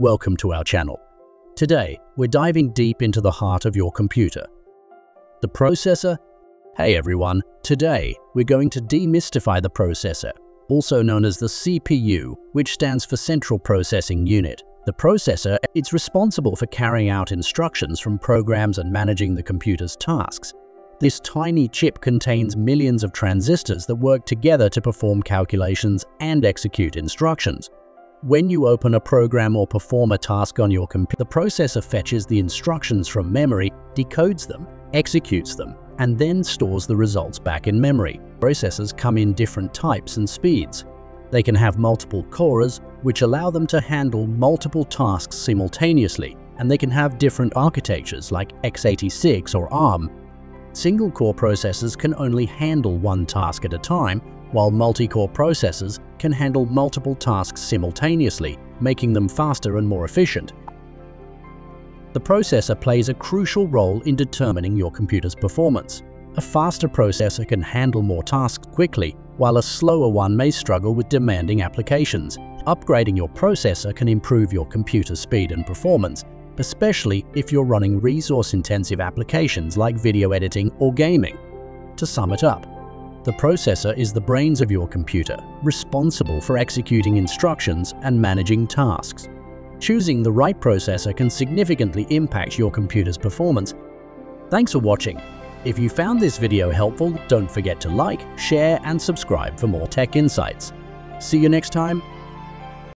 welcome to our channel. Today, we're diving deep into the heart of your computer. The processor? Hey everyone, today we're going to demystify the processor, also known as the CPU, which stands for Central Processing Unit. The processor is responsible for carrying out instructions from programs and managing the computer's tasks. This tiny chip contains millions of transistors that work together to perform calculations and execute instructions. When you open a program or perform a task on your computer, the processor fetches the instructions from memory, decodes them, executes them, and then stores the results back in memory. Processors come in different types and speeds. They can have multiple cores, which allow them to handle multiple tasks simultaneously, and they can have different architectures like x86 or ARM. Single-core processors can only handle one task at a time, while multi-core processors can handle multiple tasks simultaneously, making them faster and more efficient. The processor plays a crucial role in determining your computer's performance. A faster processor can handle more tasks quickly, while a slower one may struggle with demanding applications. Upgrading your processor can improve your computer's speed and performance, especially if you're running resource-intensive applications like video editing or gaming. To sum it up, the processor is the brains of your computer, responsible for executing instructions and managing tasks. Choosing the right processor can significantly impact your computer's performance. Thanks for watching. If you found this video helpful, don't forget to like, share and subscribe for more tech insights. See you next time